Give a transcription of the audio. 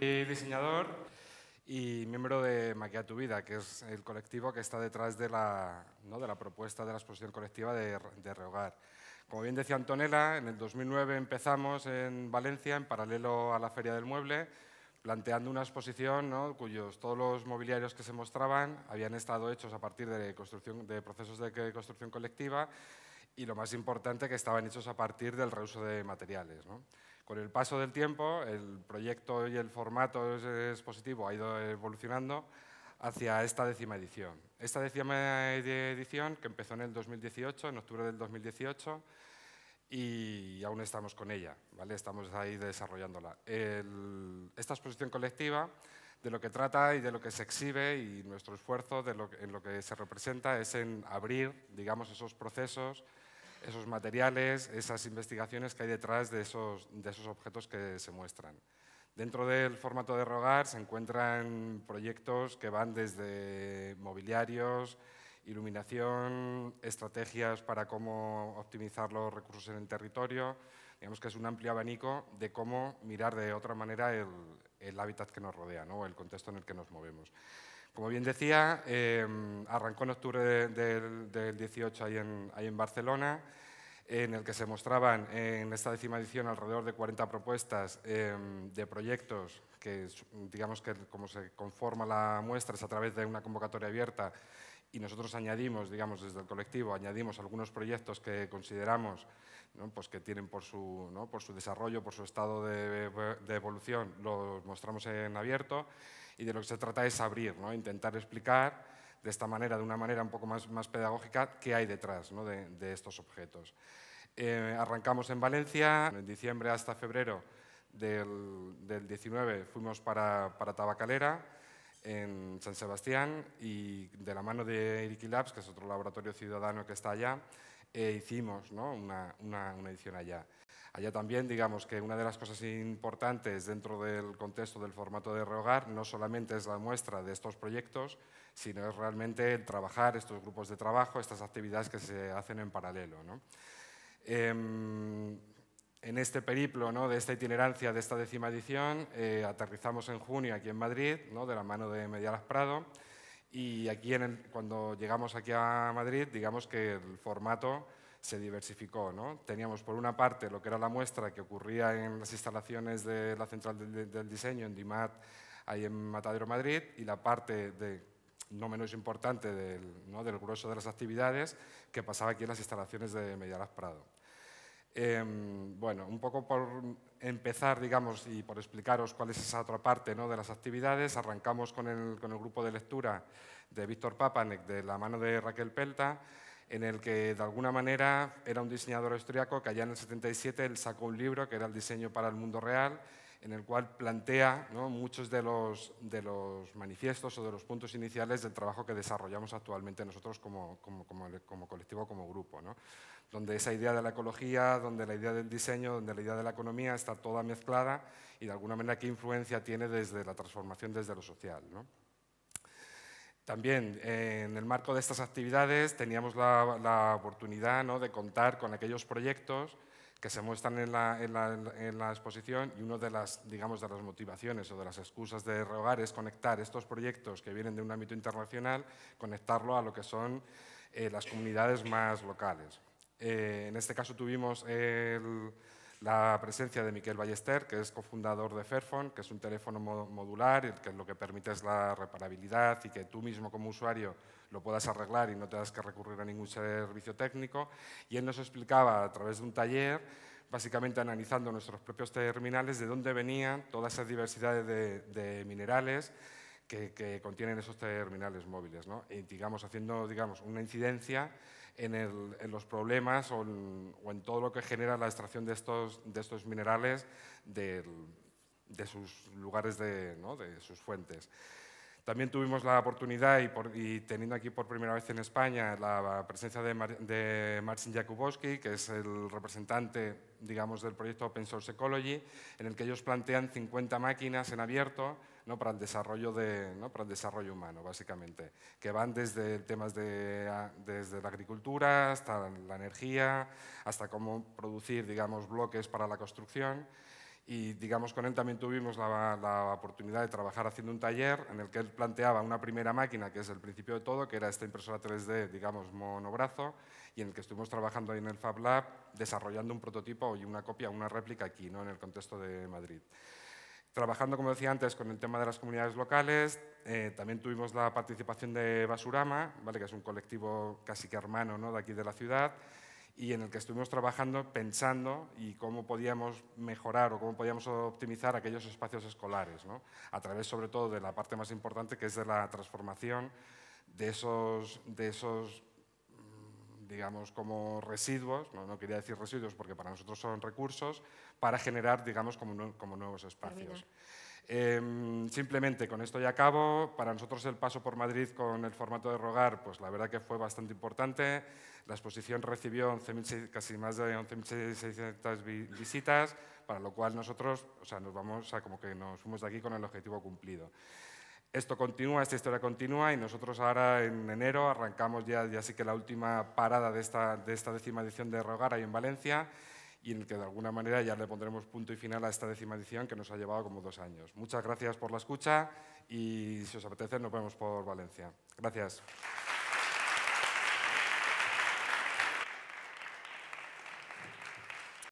soy diseñador y miembro de Maquia tu Vida, que es el colectivo que está detrás de la, de la propuesta de la exposición colectiva de, de Rehogar. Como bien decía Antonella, en el 2009 empezamos en Valencia, en paralelo a la Feria del Mueble, planteando una exposición cuyos todos los mobiliarios que se mostraban habían estado hechos a partir de, construcción, de procesos de construcción colectiva y lo más importante que estaban hechos a partir del reuso de materiales. Con el paso del tiempo, el proyecto y el formato expositivo ha ido evolucionando hacia esta décima edición. Esta décima edición, que empezó en el 2018, en octubre del 2018, y aún estamos con ella, ¿vale? estamos ahí desarrollándola. esta exposición colectiva de lo que trata y de lo que se exhibe y nuestro esfuerzo de en lo que se representa es en abrir digamos, esos procesos, esos materiales, esas investigaciones que hay detrás de esos, de esos objetos que se muestran. Dentro del formato de rogar se encuentran proyectos que van desde mobiliarios, iluminación, estrategias para cómo optimizar los recursos en el territorio. Digamos que es un amplio abanico de cómo mirar de otra manera el, hábitat que nos rodea, ¿no? el contexto en el que nos movemos. Como bien decía, em, arrancó en octubre del, 18 ahí en, ahí en Barcelona, en el que se mostraban en esta décima edición alrededor de 40 propuestas em, de proyectos que, digamos que como se conforma la muestra es a través de una convocatoria abierta y nosotros añadimos, digamos, desde el colectivo, añadimos algunos proyectos que consideramos pues que tienen por su, por su desarrollo, por su estado de, evolución, los mostramos en abierto y de lo que se trata es abrir, ¿no? intentar explicar de esta manera, de una manera un poco más, más pedagógica, qué hay detrás de, estos objetos. Eh, arrancamos en Valencia, en diciembre hasta febrero del, del 19 fuimos para, para Tabacalera, en San Sebastián y de la mano de Iriki Labs, que es otro laboratorio ciudadano que está allá, eh, hicimos una, edición allá. Allá también, digamos que una de las cosas importantes dentro del contexto del formato de Rehogar no solamente es la muestra de estos proyectos, sino es realmente el trabajar estos grupos de trabajo, estas actividades que se hacen en paralelo. Em, en este periplo ¿no? de esta itinerancia de esta décima edición, eh, aterrizamos en junio aquí en Madrid, ¿no? de la mano de Medialas Prado, y aquí cuando llegamos aquí a Madrid, digamos que el formato se diversificó. ¿no? Teníamos por una parte lo que era la muestra que ocurría en las instalaciones de la Central del, Diseño, en DIMAT, ahí en Matadero, Madrid, y la parte de, no menos importante del, ¿no? del grueso de las actividades que pasaba aquí en las instalaciones de Medialas Prado. Em, bueno, un poco por empezar, digamos, y por explicaros cuál es esa otra parte ¿no? de las actividades, arrancamos con el, con el, grupo de lectura de Víctor Papanek de la mano de Raquel Pelta, en el que de alguna manera era un diseñador austríaco que allá en el 77 él sacó un libro que era el diseño para el mundo real, en el cual plantea muchos de los, de los, manifiestos o de los puntos iniciales del trabajo que desarrollamos actualmente nosotros como, como, como, como colectivo, como grupo. ¿no? donde esa idea de la ecología, donde la idea del diseño, donde la idea de la economía está toda mezclada y de alguna manera qué influencia tiene desde la transformación desde lo social. También en el marco de estas actividades teníamos la, oportunidad de contar con aquellos proyectos que se muestran en la, exposición y una de las, digamos, de las motivaciones o de las excusas de Rehogar es conectar estos proyectos que vienen de un ámbito internacional, conectarlo a lo que son eh, las comunidades más locales. Eh, en este caso tuvimos la presencia de Miquel Ballester, que es cofundador de Fairphone, que es un teléfono modular, que lo que permite es la reparabilidad y que tú mismo como usuario lo puedas arreglar y no tengas que recurrir a ningún servicio técnico. Y él nos explicaba a través de un taller, básicamente analizando nuestros propios terminales, de dónde venían todas esas diversidades de, minerales que, contienen esos terminales móviles, ¿no? y digamos, haciendo digamos, una incidencia en, los problemas o en, todo lo que genera la extracción de estos, de estos minerales de, sus lugares, de, de sus fuentes. También tuvimos la oportunidad, y, teniendo aquí por primera vez en España, la presencia de, de Marcin Jakubowski, que es el representante digamos, del proyecto Open Source Ecology, en el que ellos plantean 50 máquinas en abierto ¿no? para, el desarrollo de, ¿no? para el desarrollo humano, básicamente, que van desde temas de, desde la agricultura hasta la energía, hasta cómo producir digamos, bloques para la construcción y digamos con él también tuvimos la, la, oportunidad de trabajar haciendo un taller en el que él planteaba una primera máquina, que es el principio de todo, que era esta impresora 3D, digamos, monobrazo, y en el que estuvimos trabajando ahí en el Fab Lab desarrollando un prototipo y una copia, una réplica aquí, ¿no? en el contexto de Madrid. Trabajando, como decía antes, con el tema de las comunidades locales, eh, también tuvimos la participación de Basurama, ¿vale? que es un colectivo casi que hermano ¿no? de aquí de la ciudad, y en el que estuvimos trabajando pensando y cómo podíamos mejorar o cómo podíamos optimizar aquellos espacios escolares, ¿no? a través sobre todo de la parte más importante que es de la transformación de esos, de esos mm, digamos, como residuos, no, no, quería decir residuos porque para nosotros son recursos, para generar, digamos, como, como nuevos espacios. Eh, simplemente con esto ya acabo. Para nosotros el paso por Madrid con el formato de Rogar, pues la verdad que fue bastante importante. La exposición recibió 11, casi más de 11.600 visitas, para lo cual nosotros o sea, nos vamos a como que nos fuimos de aquí con el objetivo cumplido. Esto continúa, esta historia continúa y nosotros ahora en enero arrancamos ya, ya sí que la última parada de esta, de esta décima edición de Rogar ahí en Valencia y en el que de alguna manera ya le pondremos punto y final a esta décima edición que nos ha llevado como dos años. Muchas gracias por la escucha y si os apetece nos vemos por Valencia. Gracias.